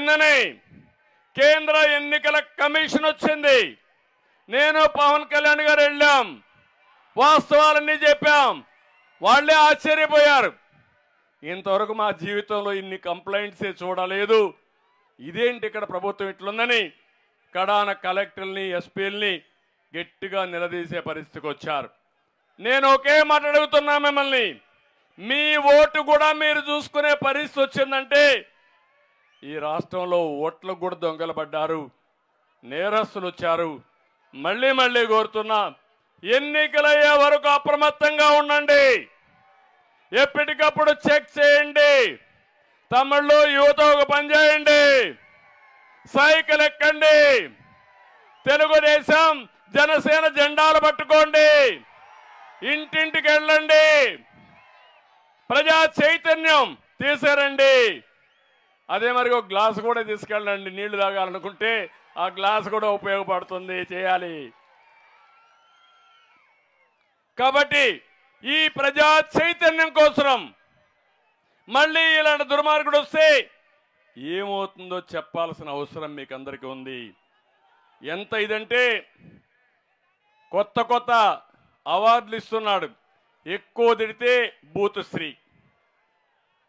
నిన్ననే కేంద్ర ఎన్నికల కమిషన్ వచ్చింది. నేను పవన్ కళ్యాణ్ గారు వెళ్ళాం. వాస్తవాలన్నీ చెప్పాం. వాళ్ళే ఆశ్చర్యపోయారు. ఇంతవరకు మా జీవితంలో ఇన్ని కంప్లైంట్సే చూడలేదు. ఇదేంటి ఇక్కడ ప్రభుత్వం ఇట్లుందని కడాన కలెక్టర్ని ఎస్పీల్ని గట్టిగా నిలదీసే పరిస్థితికి వచ్చారు. నేను ఒకే మాట అడుగుతున్నా మిమ్మల్ని. మీ ఓటు కూడా మీరు చూసుకునే పరిస్థితి వచ్చిందంటే ఈ రాష్ట్రంలో ఓట్లకు కూడా దొంగలు పడ్డారు. నేరస్తులు వచ్చారు. మళ్ళీ మళ్ళీ కోరుతున్నా ఎన్నికలయ్యే వరకు అప్రమత్తంగా ఉండండి. ఎప్పటికప్పుడు చెక్ చేయండి. తమిళ్ళు యువత ఒక పని చేయండి సైకిల్ ఎక్కండి. తెలుగుదేశం జనసేన జెండాలు పట్టుకోండి. ఇంటింటికి వెళ్ళండి. ప్రజా చైతన్యం తీసారండి. అదే మరి ఒక గ్లాస్ కూడా తీసుకెళ్ళండి నీళ్ళు తాగాలనుకుంటే ఆ గ్లాస్ కూడా ఉపయోగపడుతుంది చేయాలి. కాబట్టి ఈ ప్రజా చైతన్యం కోసం మళ్ళీ ఇలాంటి దుర్మార్గుడు వస్తే ఏమవుతుందో చెప్పాల్సిన అవసరం మీకు అందరికీ ఉంది. ఎంత ఇదంటే కొత్త కొత్త అవార్డులు ఇస్తున్నాడు. ఎక్కువ తిడితే బూతుశ్రీ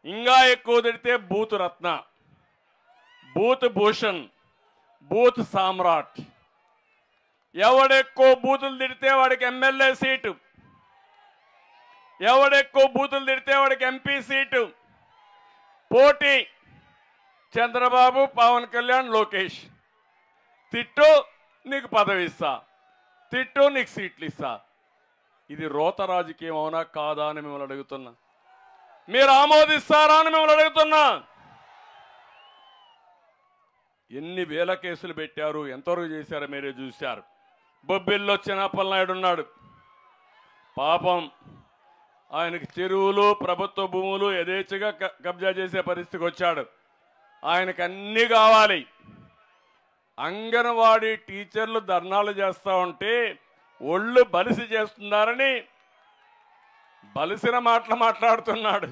ఇంకా ఎక్కువ తిడితే బూతురత్న బూత్ భూషణ్ బూత్ సామ్రాట్. ఎవడెక్కువ బూతులు తిడితే వాడికి ఎమ్మెల్యే సీటు. ఎవడెక్కువ బూతులు తిడితే వాడికి ఎంపీ సీటు. పోటీ చంద్రబాబు పవన్ కళ్యాణ్ లోకేష్. తిట్టు నీకు పదవి ఇస్తా. తిట్టు నీకు సీట్లు ఇస్తా. ఇది రోత రాజకీయం అవునా కాదా అని మిమ్మల్ని అడుగుతున్నా. మీరు ఆమోదిస్తారా అని మిమ్మల్ని అడుగుతున్నా. ఎన్ని వేల కేసులు పెట్టారు ఎంతవరకు చేశారో మీరే చూశారు. బొబ్బిల్లో చిన్నప్పలనాయుడు ఉన్నాడు. పాపం ఆయనకి చెరువులు ప్రభుత్వ భూములు యథేచ్ఛగా కబ్జా చేసే పరిస్థితికి వచ్చాడు. ఆయనకు అన్నీ కావాలి. అంగన్వాడీ టీచర్లు ధర్నాలు చేస్తూ ఉంటే ఒళ్ళు బలిసి చేస్తున్నారని బలిసిన మాటలు మాట్లాడుతున్నాడు.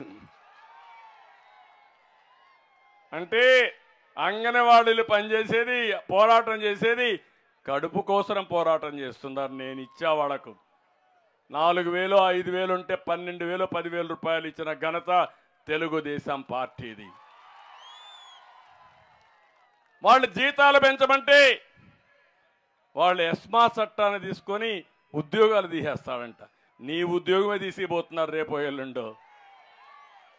అంటే అంగన్వాడీలు పనిచేసేది పోరాటం చేసేది కడుపు కోసం పోరాటం చేస్తున్నారు నేను ఇచ్చా వాళ్ళకు. నాలుగు వేలు ఐదు వేలు ఉంటే పన్నెండు వేలు పదివేల రూపాయలు ఇచ్చిన ఘనత తెలుగుదేశం పార్టీది. వాళ్ళు జీతాలు పెంచమంటే వాళ్ళు ఎస్మా చట్టాన్ని తీసుకొని ఉద్యోగాలు తీసేస్తాడంట నీ ఉద్యోగమే తీసిపోతున్నారు రేపు ఎల్లుండో.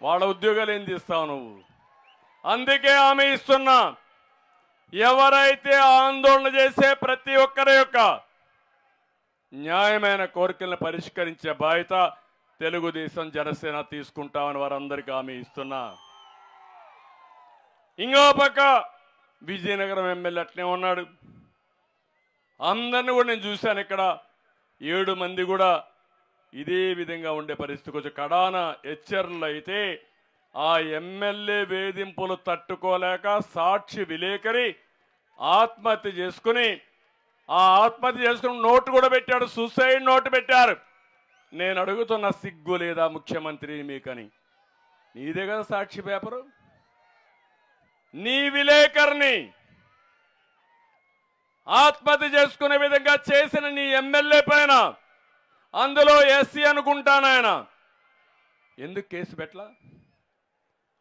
వాళ్ళ ఉద్యోగాలు ఏం తీస్తావు నువ్వు? అందుకే ఆమె ఇస్తున్నా. ఎవరైతే ఆందోళన చేసే ప్రతి ఒక్కరి యొక్క న్యాయమైన కోరికలను పరిష్కరించే బాధ్యత తెలుగుదేశం జనసేన తీసుకుంటామని వారందరికీ హామీ ఇస్తున్నా. ఇంకో పక్క విజయనగరం ఎమ్మెల్యే అట్నే ఉన్నాడు. అందరిని కూడా నేను చూశాను ఇక్కడ. ఏడు మంది కూడా ఇదే విధంగా ఉండే పరిస్థితి కొంచెం కడాన హెచ్చర్లు అయితే ఆ ఎమ్మెల్యే వేధింపులు తట్టుకోలేక సాక్షి విలేకరి ఆత్మహత్య చేసుకుని ఆ ఆత్మహత్య చేసుకుని నోటు కూడా పెట్టాడు సూసైడ్ నోటు పెట్టారు. నేను అడుగుతున్న సిగ్గు లేదా ముఖ్యమంత్రి మీకని? నీదే కదా సాక్షి పేపరు? నీ విలేకరిని ఆత్మహత్య చేసుకునే విధంగా చేసిన నీ ఎమ్మెల్యే పైన అందులో ఎస్సీ అనుకుంటానాయన ఎందుకు కేసు పెట్టలా?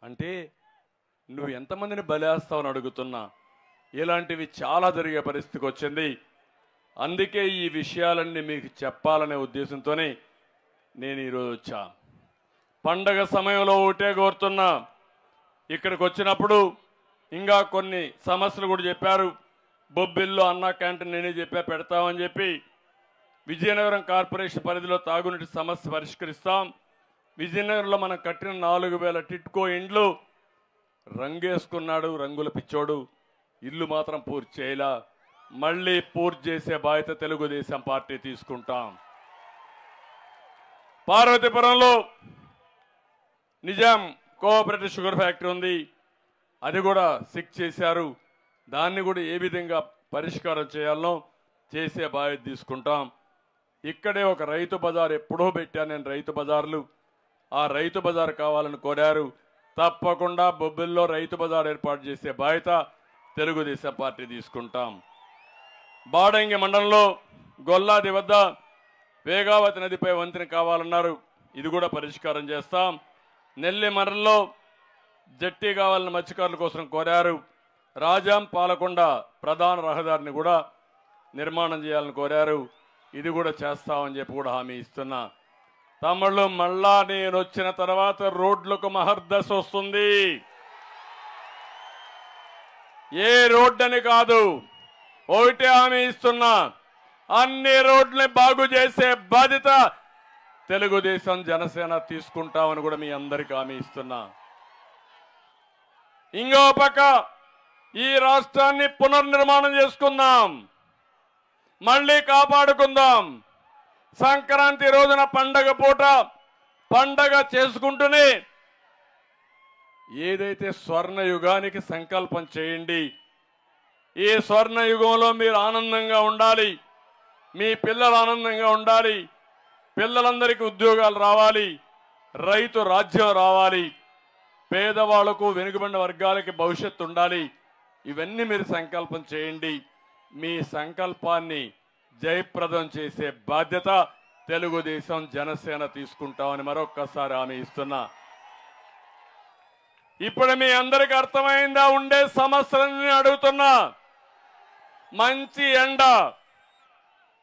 అంటే నువ్వు ఎంతమందిని బలేస్తావని అడుగుతున్నా? ఇలాంటివి చాలా జరిగే పరిస్థితికి వచ్చింది. అందుకే ఈ విషయాలన్నీ మీకు చెప్పాలనే ఉద్దేశంతోనే నేను ఈరోజు వచ్చా. పండగ సమయంలో ఒకటే కోరుతున్నా. ఇక్కడికి వచ్చినప్పుడు ఇంకా కొన్ని సమస్యలు కూడా చెప్పారు. బొబ్బిల్లో అన్న క్యాంటీన్ నేనే చెప్పా పెడతామని చెప్పి విజయనగరం కార్పొరేషన్ పరిధిలో తాగునీటి సమస్య పరిష్కరిస్తాం. విజయనగరంలో మనం కట్టిన నాలుగు వేల టిట్కో ఇండ్లు. రంగేసుకున్నాడు రంగుల పిచ్చోడు. ఇల్లు మాత్రం పూర్తి చేయలా. మళ్ళీ పూర్తి చేసే బాధ్యత తెలుగుదేశం పార్టీ తీసుకుంటాం. పార్వతీపురంలో నిజాం కోఆపరేటివ్ షుగర్ ఫ్యాక్టరీ ఉంది. అది కూడా సిక్ చేశారు. దాన్ని కూడా ఏ విధంగా పరిష్కారం చేయాలనో చేసే బాధ్యత తీసుకుంటాం. ఇక్కడే ఒక రైతు బజార్ ఎప్పుడో పెట్టాను నేను రైతు బజార్లు. ఆ రైతు బజార్ కావాలని కోరారు. తప్పకుండా బొబ్బిల్లో రైతు బజార్ ఏర్పాటు చేసే బాధ్యత తెలుగుదేశం పార్టీ తీసుకుంటాం. బాడంగి మండలంలో గొల్లాది వద్ద వేగావతి నదిపై వంతెన కావాలన్నారు. ఇది కూడా పరిష్కారం చేస్తాం. నెల్లిమరంలో జట్టి కావాలని మత్స్యకారుల కోసం కోరారు. రాజాం పాలకొండ ప్రధాన రహదారిని కూడా నిర్మాణం చేయాలని కోరారు. ఇది కూడా చేస్తామని చెప్పి కూడా హామీ ఇస్తున్నా. తమ్ముళ్ళు మళ్ళా నేను వచ్చిన తర్వాత రోడ్లకు మహర్దశ వస్తుంది. ఏ రోడ్డని కాదు ఒకటి హామీ ఇస్తున్నా అన్ని రోడ్లని బాగు చేసే బాధ్యత తెలుగుదేశం జనసేన తీసుకుంటామని కూడా మీ అందరికి హామీ ఇస్తున్నా. ఇంకో పక్క ఈ రాష్ట్రాన్ని పునర్నిర్మాణం చేసుకుందాం మళ్ళీ కాపాడుకుందాం. సంక్రాంతి రోజున పండగ పూట పండగ చేసుకుంటూనే ఏదైతే స్వర్ణ యుగానికి సంకల్పం చేయండి ఈ స్వర్ణ యుగంలో మీరు ఆనందంగా ఉండాలి మీ పిల్లలు ఆనందంగా ఉండాలి పిల్లలందరికీ ఉద్యోగాలు రావాలి రైతు రాజ్యం రావాలి పేదవాళ్ళకు వెనుకబడిన వర్గాలకి భవిష్యత్తు ఉండాలి ఇవన్నీ మీరు సంకల్పం చేయండి. మీ సంకల్పాన్ని జయప్రదం చేసే బాధ్యత తెలుగుదేశం జనసేన తీసుకుంటామని మరొక్కసారి హామీ ఇస్తున్నా. ఇప్పుడు మీ అందరికి అర్థమైందా? ఉండే సమస్యలని అడుగుతున్నా. మంచి ఎండ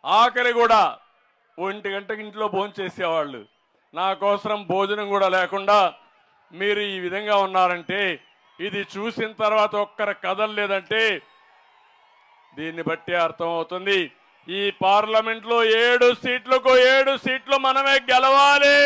ఆఖరి కూడా. ఒంటి గంటకి ఇంట్లో భోజనం చేసేవాళ్ళు. నా కోసం భోజనం కూడా లేకుండా మీరు ఈ విధంగా ఉన్నారంటే ఇది చూసిన తర్వాత ఒక్కరు కదలలేదంటే దీన్ని బట్టి అర్థమవుతుంది. ఈ పార్లమెంట్లో ఏడు సీట్లకు ఏడు సీట్లు మనమే గెలవాలి.